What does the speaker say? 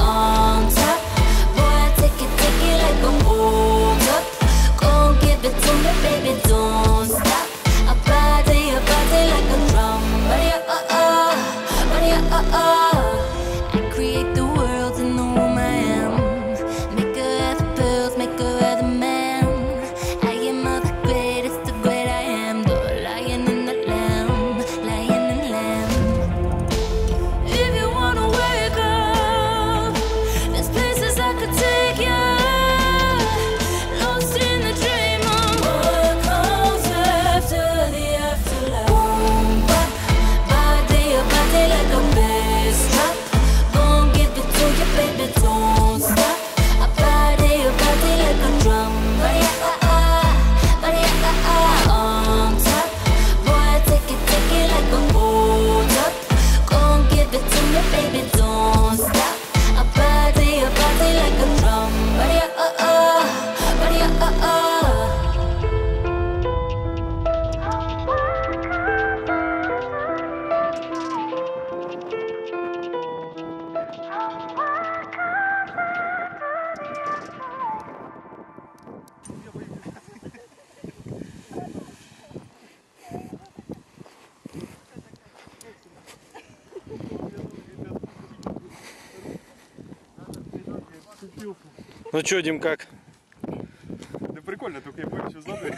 on time. Ну что, Дим, как? Да прикольно, только я боюсь, что сзади